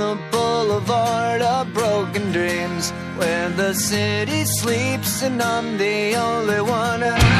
the boulevard of broken dreams Where the city sleeps and I'm the only one.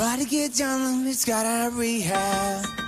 Everybody get down, it's got a rehab.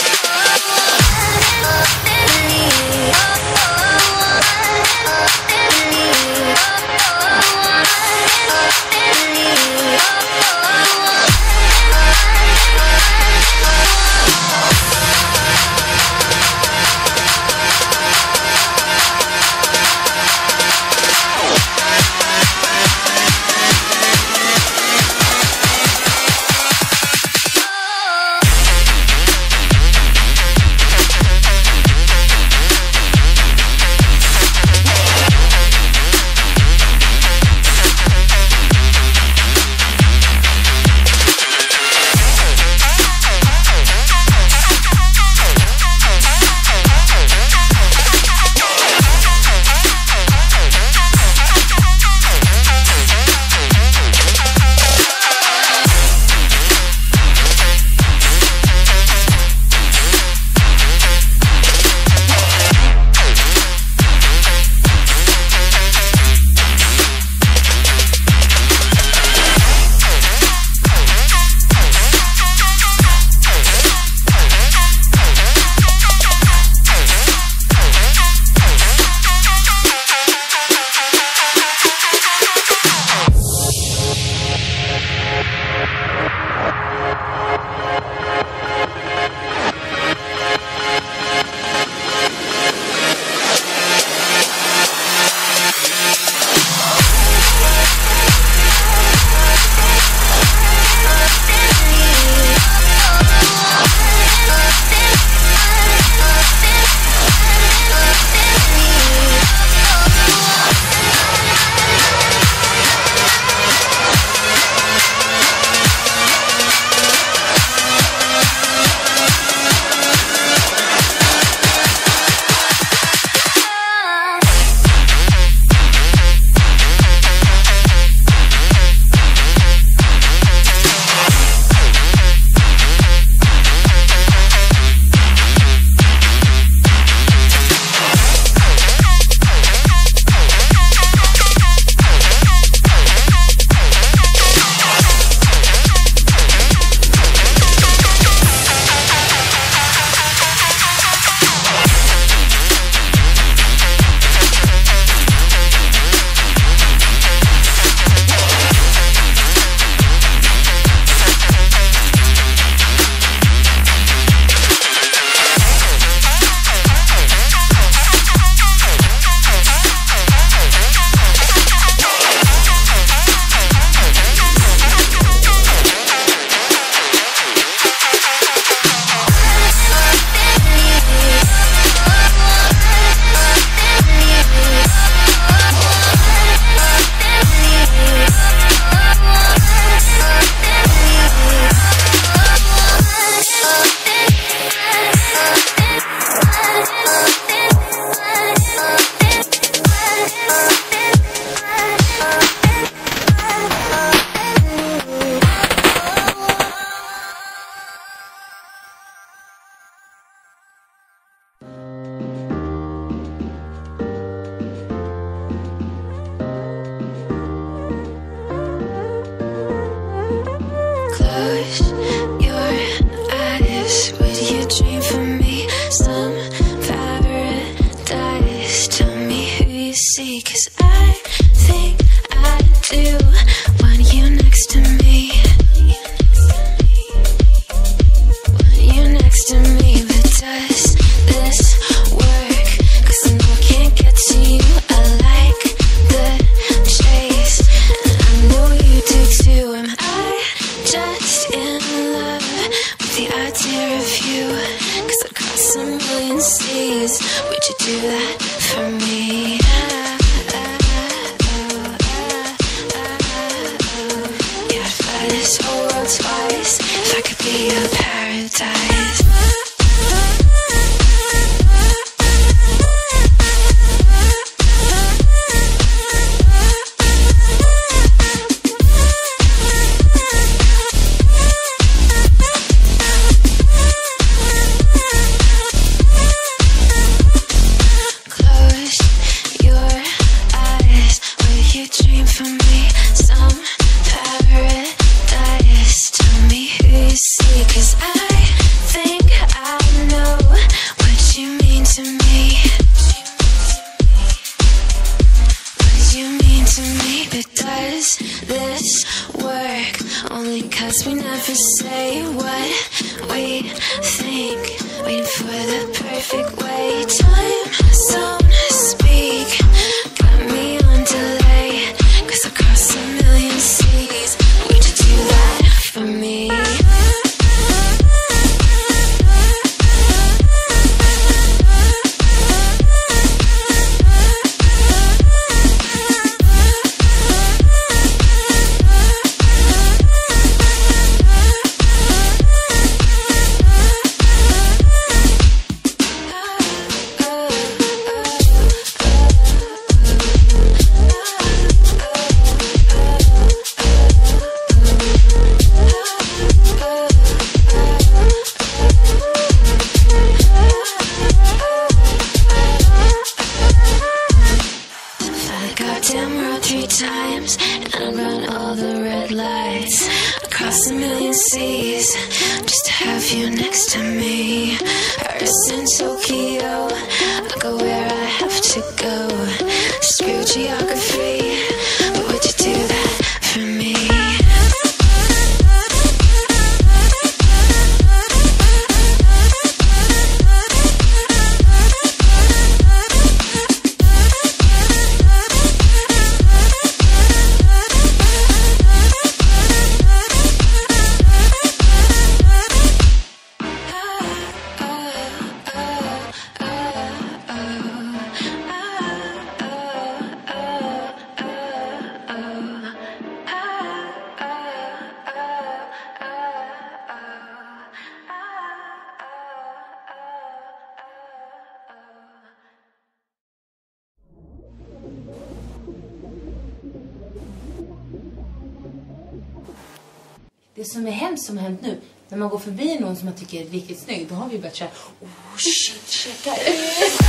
som är hemskt som har hänt nu, när man går förbi någon som man tycker är riktigt snygg, då har vi börjat säga, oh shit, checka ut.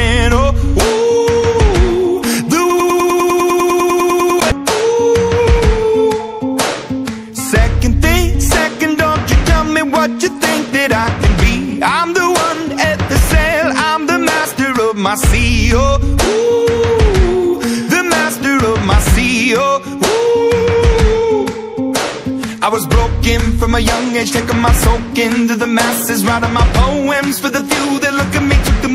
Been. Oh, ooh, the ooh. Second thing, second, don't you tell me what you think that I can be. I'm the one at the sail, I'm the master of my sea. Oh, ooh, the master of my sea. Oh, ooh. I was broken from a young age, taking my soak into the masses, writing my poems for the few that look at me,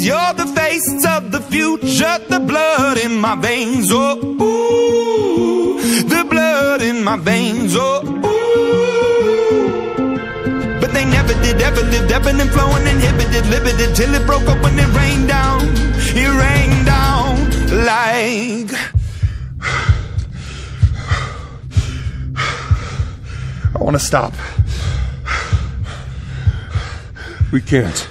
You're the face of the future, the blood in my veins. Oh, ooh, the blood in my veins. Oh, ooh. But they never did, ever lived, ebbing and flowing, inhibited, limited, till it broke up when it rained down. It rained down like. I want to stop. We can't.